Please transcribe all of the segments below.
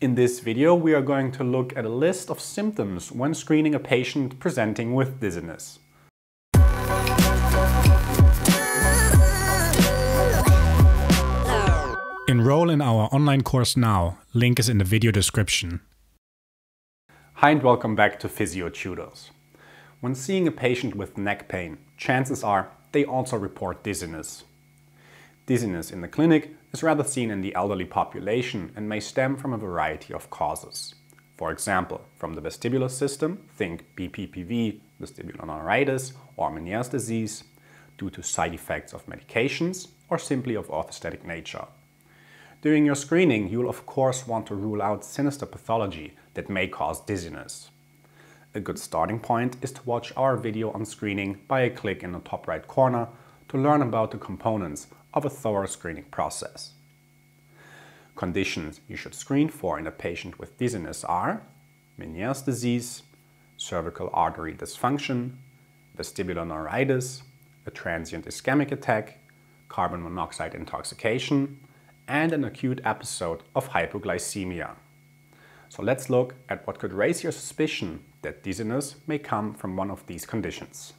In this video, we are going to look at a list of symptoms when screening a patient presenting with dizziness. Enroll in our online course now. Link is in the video description. Hi and welcome back to Physio Tutors. When seeing a patient with neck pain, chances are they also report dizziness. Dizziness in the clinic is rather seen in the elderly population and may stem from a variety of causes. For example, from the vestibular system, think BPPV, vestibular neuritis, or Meniere's disease, due to side effects of medications, or simply of orthostatic nature. During your screening, you will of course want to rule out sinister pathology that may cause dizziness. A good starting point is to watch our video on screening by a click in the top right corner to learn about the components of a thorough screening process. Conditions you should screen for in a patient with dizziness are Meniere's disease, cervical artery dysfunction, vestibular neuritis, a transient ischemic attack, carbon monoxide intoxication, and an acute episode of hypoglycemia. So let's look at what could raise your suspicion that dizziness may come from one of these conditions.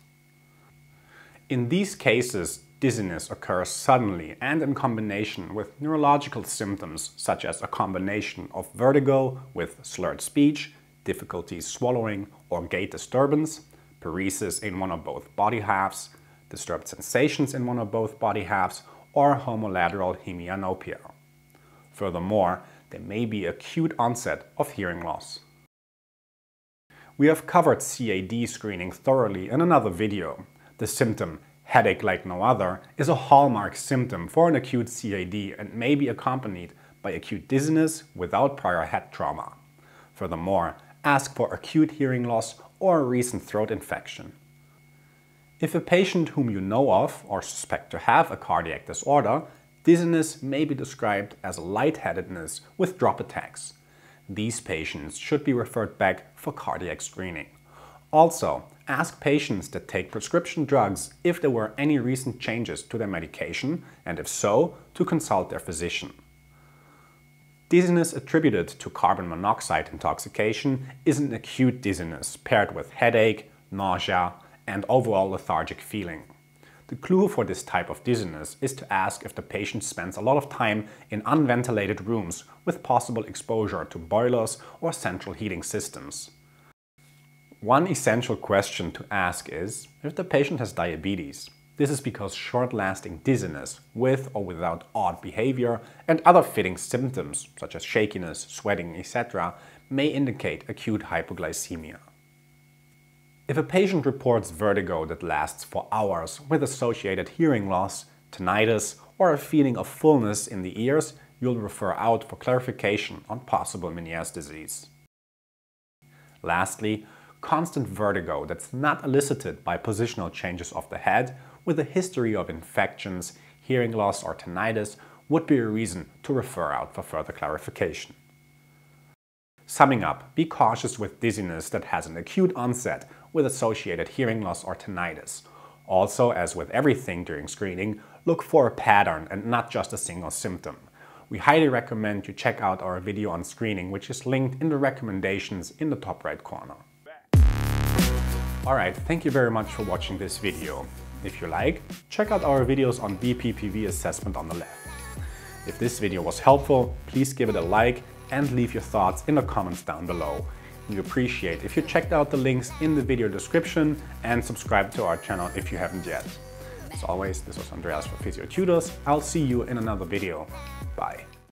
In these cases, dizziness occurs suddenly and in combination with neurological symptoms such as a combination of vertigo with slurred speech, difficulty swallowing or gait disturbance, paresis in one or both body halves, disturbed sensations in one or both body halves, or homolateral hemianopia. Furthermore, there may be acute onset of hearing loss. We have covered CAD screening thoroughly in another video. The symptom, headache like no other, is a hallmark symptom for an acute CAD and may be accompanied by acute dizziness without prior head trauma. Furthermore, ask for acute hearing loss or a recent throat infection. If a patient whom you know of or suspect to have a cardiac disorder, dizziness may be described as lightheadedness with drop attacks. These patients should be referred back for cardiac screening. Also, ask patients that take prescription drugs if there were any recent changes to their medication and if so, to consult their physician. Dizziness attributed to carbon monoxide intoxication is an acute dizziness paired with headache, nausea, and overall lethargic feeling. The clue for this type of dizziness is to ask if the patient spends a lot of time in unventilated rooms with possible exposure to boilers or central heating systems. One essential question to ask is if the patient has diabetes. This is because short-lasting dizziness with or without odd behavior and other fitting symptoms such as shakiness, sweating, etc. may indicate acute hypoglycemia. If a patient reports vertigo that lasts for hours with associated hearing loss, tinnitus, or a feeling of fullness in the ears, you'll refer out for clarification on possible Meniere's disease. Lastly, constant vertigo that's not elicited by positional changes of the head with a history of infections, hearing loss or tinnitus would be a reason to refer out for further clarification. Summing up, be cautious with dizziness that has an acute onset with associated hearing loss or tinnitus. Also, as with everything during screening, look for a pattern and not just a single symptom. We highly recommend you check out our video on screening, which is linked in the recommendations in the top right corner. Alright, thank you very much for watching this video. If you like, check out our videos on BPPV assessment on the left. If this video was helpful, please give it a like and leave your thoughts in the comments down below. We appreciate if you checked out the links in the video description and subscribe to our channel if you haven't yet. As always, this was Andreas for Physio Tutors. I'll see you in another video. Bye.